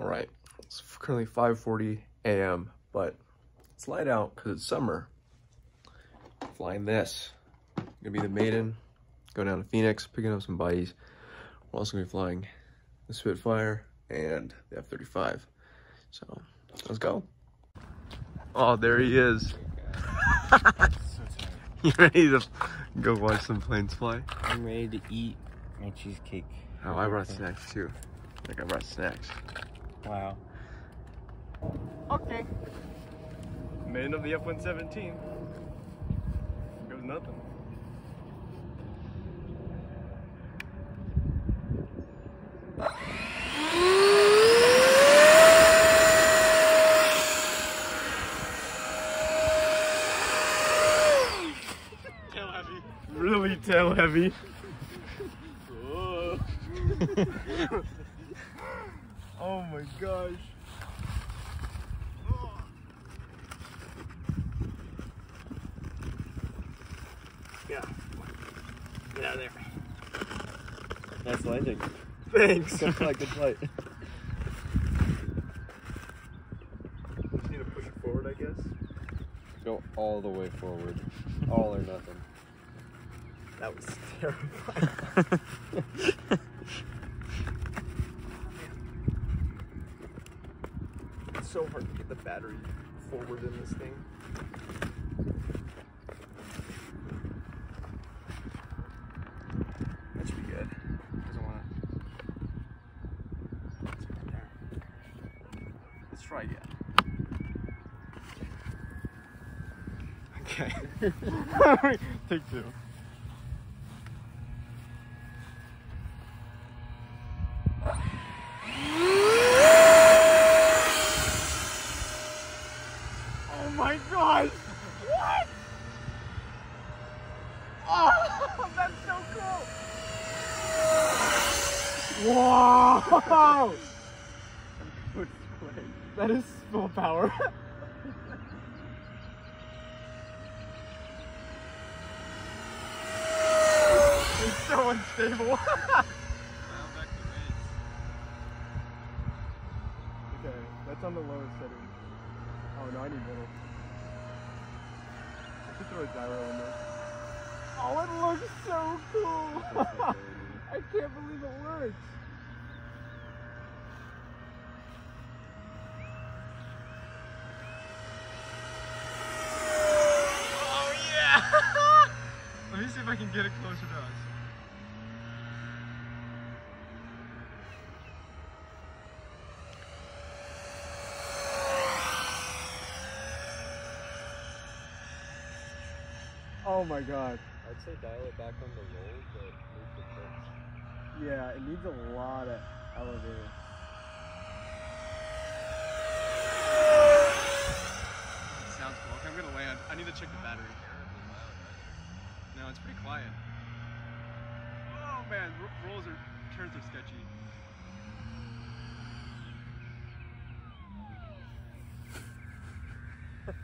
All right, it's currently 5:40 a.m., but it's light out because it's summer. Flying this, gonna be the Maiden, go down to Phoenix, picking up some buddies. We're also gonna be flying the Spitfire and the F-35. So let's go. Oh, there he is. you ready to go watch some planes fly? I'm ready to eat my cheesecake. Oh, I brought snacks too. Like I brought snacks. Wow. Okay. Man of the F-117. Goes nothing. Tail heavy. Really tail heavy. oh my gosh. Yeah. Get out of there. Nice landing. Thanks. Good flight, good flight. Just need to push it forward, I guess. Go all the way forward. All or nothing. That was terrifying. so hard to get the battery forward in this thing. That should be good. Doesn't want. Let's try again. Okay. Take two. Oh my gosh! What? Oh, that's so cool! Wow! That is full power. it's unstable. Okay, that's on the lowest setting. Oh no, I need middle. I could throw a gyro in there. Oh, it looks so cool! I can't believe it works! Oh yeah! Let me see if I can get it closer to us. Oh my god. I'd say dial it back on the roll, but move the pitch. Yeah, it needs a lot of elevator. Sounds cool. Okay, I'm gonna land. I need to check the battery. No, it's pretty quiet. Oh man, rolls are turns are sketchy.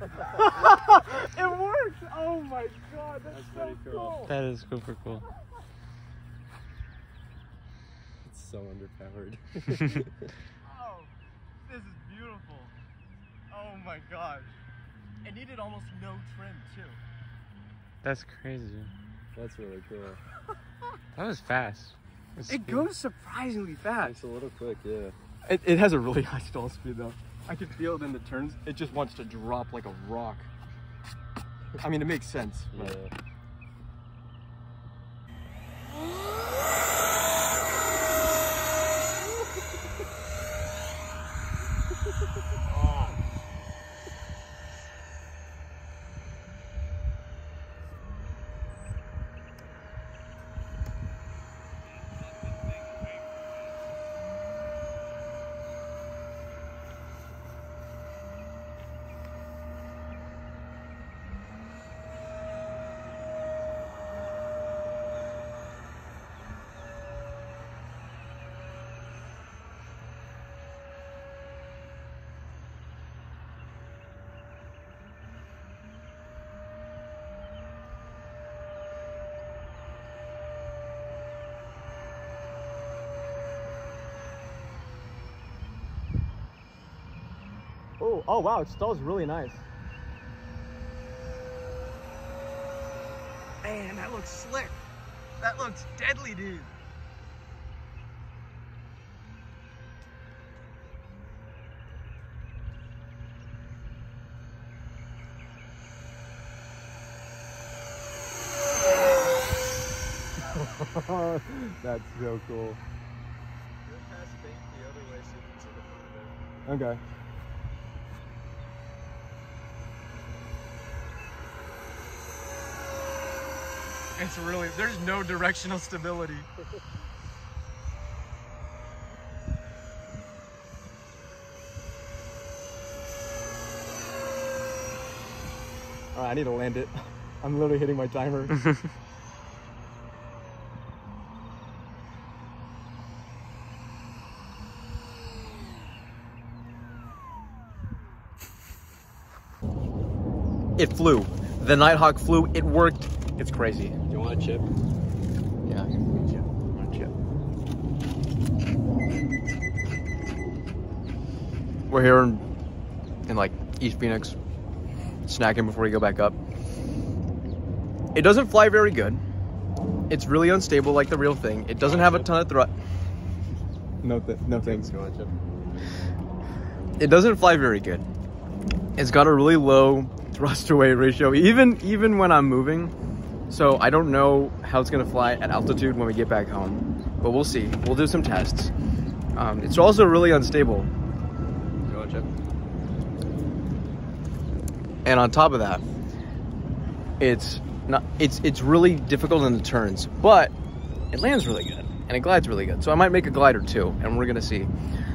it works! Oh my god, that's, That's so cool. cool. That is super cool. It's so underpowered. Oh, this is beautiful. Oh my gosh. It needed almost no trim too. That's crazy. That's really cool. That was fast. It's It speed. goes surprisingly fast. It's a little quick, yeah. It, it has a really high stall speed though. I can feel it in the turns. It just wants to drop like a rock. I mean, it makes sense. Yeah. Oh, oh wow, it stalls really nice. Man, that looks slick. That looks deadly, dude. That's so cool. You're past bank the other way, so you can see the front of it. Okay. It's really, there's no directional stability. All right, I need to land it. I'm literally hitting my timer. It flew. The Nighthawk flew. It worked. It's crazy. Do you want a chip? Yeah, one chip. One chip. We're here in, in like East Phoenix, snacking before we go back up. It doesn't fly very good. It's really unstable like the real thing. It doesn't have a ton of thrust. no, th- no thanks. Do you want a chip? It doesn't fly very good. It's got a really low thrust to weight ratio, even even when I'm moving. So I don't know how it's gonna fly at altitude when we get back home, but we'll see. We'll do some tests. Um, it's also really unstable, Do you want a chip? and on top of that, it's not. It's it's really difficult in the turns, but it lands really good and it glides really good. So I might make a glider too, and we're gonna see.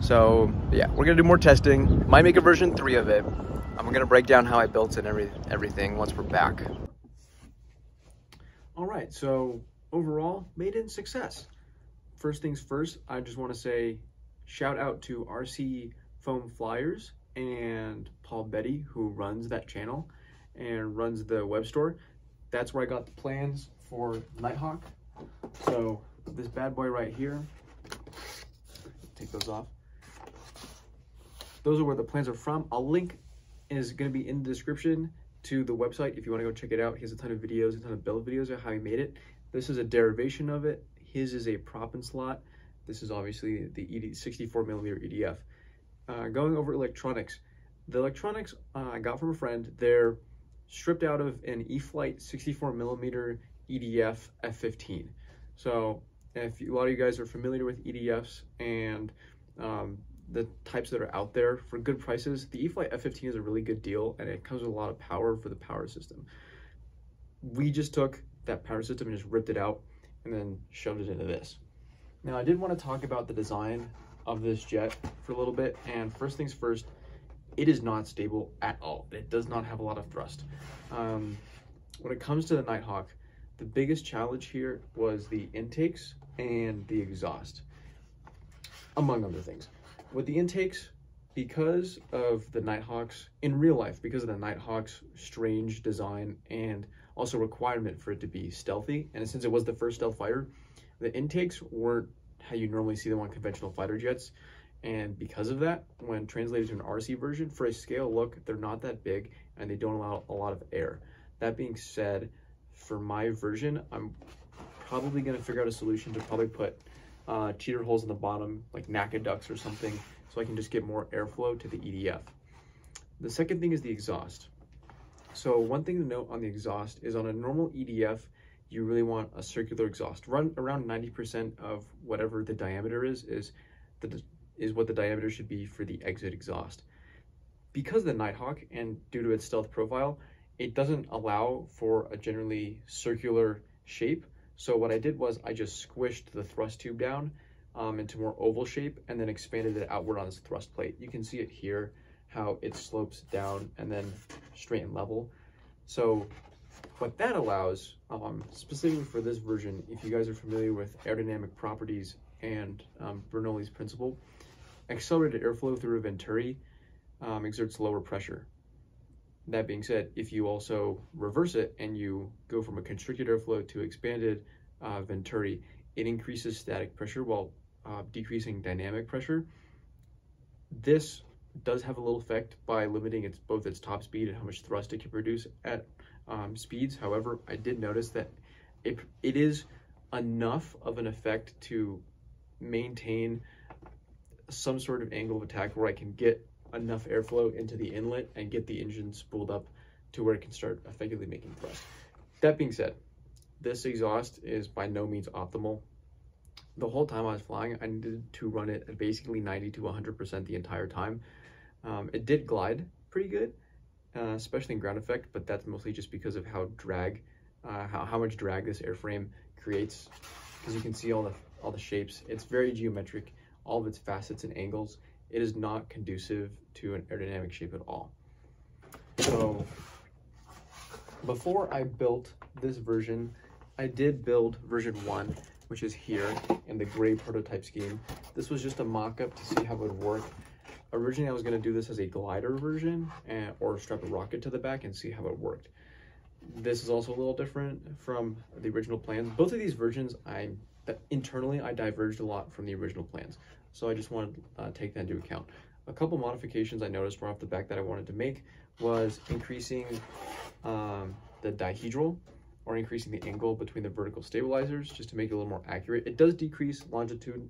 So yeah, we're gonna do more testing. Might make a version three of it. I'm gonna break down how I built it and every, everything once we're back. All right, so overall, maiden success. First things first, I just want to say shout out to RC Foam Fighters and Paul Betty, who runs that channel and runs the web store. That's where I got the plans for Nighthawk. So this bad boy right here, take those off. Those are where the plans are from. I'll link is going to be in the description to the website if you want to go check it out. He has a ton of videos, a ton of build videos of how he made it. This is a derivation of it. His is a prop and slot. This is obviously the ED, 64 millimeter EDF. Uh, going over electronics, the electronics uh, I got from a friend. They're stripped out of an E-flite 64 millimeter EDF F15. So if you, a lot of you guys are familiar with EDFs and um, the types that are out there for good prices, the E-flite F15 is a really good deal and it comes with a lot of power for the power system. We just took that power system and just ripped it out and then shoved it into this. Now I did want to talk about the design of this jet for a little bit and first things first, it is not stable at all. It does not have a lot of thrust. Um, when it comes to the Nighthawk, the biggest challenge here was the intakes and the exhaust, among other things. With the intakes, because of the Nighthawks in real life, because of the Nighthawks strange design and also requirement for it to be stealthy, and since it was the first stealth fighter, the intakes weren't how you normally see them on conventional fighter jets. And because of that, when translated to an RC version, for a scale look, they're not that big and they don't allow a lot of air. That being said, for my version, I'm probably going to figure out a solution to probably put uh, cheater holes in the bottom, like NACA ducts or something, so I can just get more airflow to the EDF. The second thing is the exhaust. So one thing to note on the exhaust is on a normal EDF, you really want a circular exhaust. Run around 90% of whatever the diameter is, is the is what the diameter should be for the exit exhaust. Because the Nighthawk and due to its stealth profile, it doesn't allow for a generally circular shape. So what I did was I just squished the thrust tube down um, into more oval shape and then expanded it outward on this thrust plate. You can see it here, how it slopes down and then straight and level. So what that allows, um, specifically for this version, if you guys are familiar with aerodynamic properties and um, Bernoulli's principle, accelerated airflow through a venturi um, exerts lower pressure. That being said, if you also reverse it and you go from a constricted airflow to expanded uh, venturi, it increases static pressure while uh, decreasing dynamic pressure. This does have a little effect by limiting its both its top speed and how much thrust it can produce at um, speeds. However, I did notice that it, it is enough of an effect to maintain some sort of angle of attack where I can get enough airflow into the inlet and get the engine spooled up to where it can start effectively making thrust. That being said, this exhaust is by no means optimal. The whole time I was flying, I needed to run it at basically 90 to 100% the entire time. Um, it did glide pretty good, uh, especially in ground effect, but that's mostly just because of how drag, uh, how, how much drag this airframe creates. Because you can see all the, all the shapes. It's very geometric, all of its facets and angles. It is not conducive to an aerodynamic shape at all. So before I built this version, I did build version one, which is here in the gray prototype scheme. This was just a mock-up to see how it would work. Originally, I was gonna do this as a glider version and, or strap a rocket to the back and see how it worked. This is also a little different from the original plans. Both of these versions, I internally, I diverged a lot from the original plans. So I just wanted to uh, take that into account. A couple modifications I noticed right off the back that I wanted to make was increasing um, the dihedral or increasing the angle between the vertical stabilizers just to make it a little more accurate. It does decrease longitude,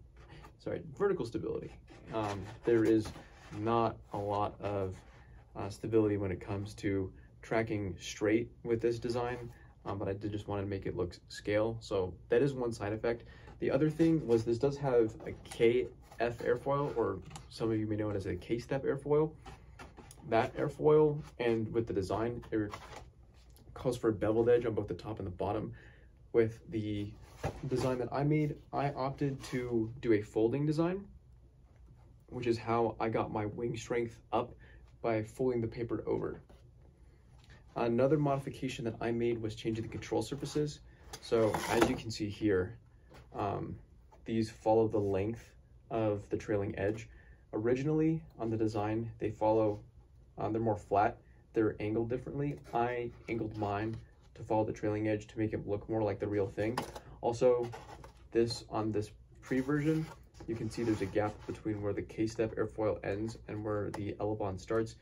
sorry, vertical stability. Um, there is not a lot of uh, stability when it comes to tracking straight with this design, um, but I did just want to make it look scale. So that is one side effect. The other thing was this does have a KF airfoil, or some of you may know it as a K-step airfoil that airfoil and with the design, it calls for a beveled edge on both the top and the bottom. With the design that I made, I opted to do a folding design, which is how I got my wing strength up by folding the paper over. Another modification that I made was changing the control surfaces. So as you can see here, um, these follow the length of the trailing edge. Originally on the design, they follow um, they're more flat. They're angled differently. I angled mine to follow the trailing edge to make it look more like the real thing. Also, this on this pre-version, you can see there's a gap between where the K-step airfoil ends and where the Elevon starts.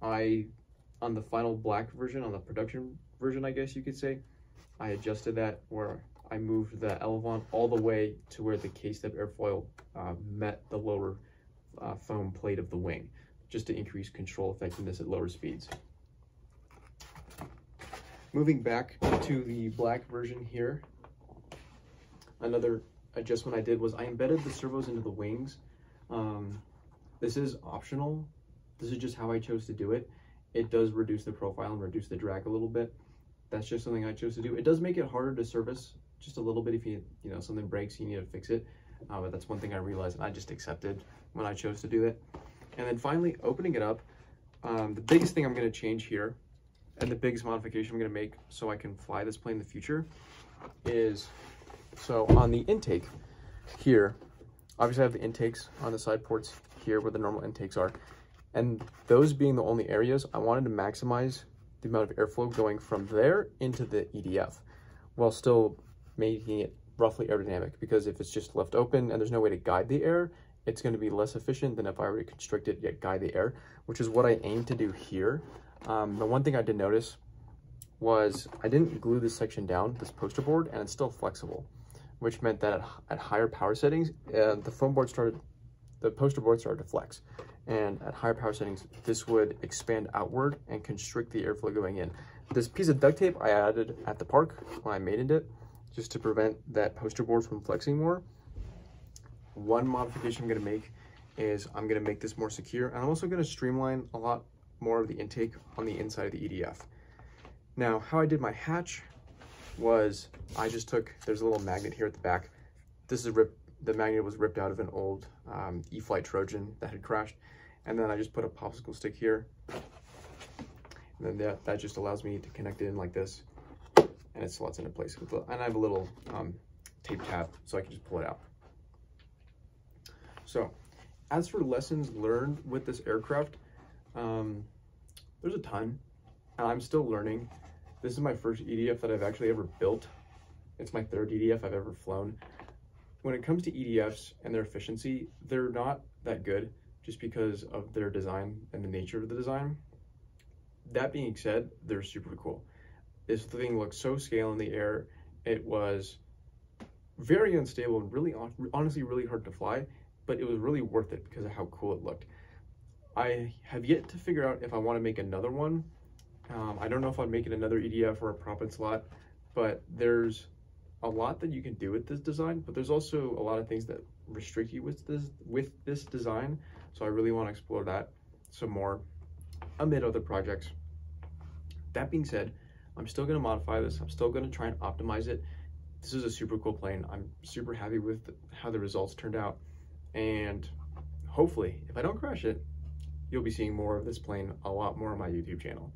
I, on the final black version, on the production version, I guess you could say, I adjusted that where I moved the Elevon all the way to where the K-step airfoil uh, met the lower uh, foam plate of the wing just to increase control effectiveness at lower speeds. Moving back to the black version here, another adjustment I did was I embedded the servos into the wings. Um, this is optional. This is just how I chose to do it. It does reduce the profile and reduce the drag a little bit. That's just something I chose to do. It does make it harder to service just a little bit if you, you know, something breaks, you need to fix it. Uh, but that's one thing I realized and I just accepted when I chose to do it. And then finally, opening it up, um, the biggest thing I'm going to change here, and the biggest modification I'm going to make so I can fly this plane in the future, is so on the intake here, obviously I have the intakes on the side ports here where the normal intakes are. And those being the only areas, I wanted to maximize the amount of airflow going from there into the EDF while still making it roughly aerodynamic because if it's just left open and there's no way to guide the air, it's going to be less efficient than if I were to constrict it yet guide the air, which is what I aim to do here. Um, the one thing I did notice was I didn't glue this section down, this poster board, and it's still flexible, which meant that at, at higher power settings, uh, the foam board started, the poster board started to flex. And at higher power settings, this would expand outward and constrict the airflow going in. This piece of duct tape I added at the park when I made it, just to prevent that poster board from flexing more. One modification I'm going to make is I'm going to make this more secure. And I'm also going to streamline a lot more of the intake on the inside of the EDF. Now, how I did my hatch was I just took, there's a little magnet here at the back. This is rip, the magnet was ripped out of an old um, E-flite Trojan that had crashed. And then I just put a popsicle stick here. And then that, that just allows me to connect it in like this. And it slots into place. With, and I have a little um, tape tab so I can just pull it out. So as for lessons learned with this aircraft, um, there's a ton. And I'm still learning. This is my first EDF that I've actually ever built. It's my third EDF I've ever flown. When it comes to EDFs and their efficiency, they're not that good. just because of their design and the nature of the design. That being said, they're super cool. This thing looks so scale in the air. It was very unstable and really, honestly, really hard to fly, but it was really worth it because of how cool it looked. I have yet to figure out if I want to make another one. Um, I don't know if I'd make it another EDF or a prop and slot, but there's a lot that you can do with this design, but there's also a lot of things that restrict you with this with this design. So I really want to explore that some more amid other projects. That being said, I'm still going to modify this. I'm still going to try and optimize it. This is a super cool plane. I'm super happy with how the results turned out. And hopefully, if I don't crash it, you'll be seeing more of this plane a lot more on my YouTube channel.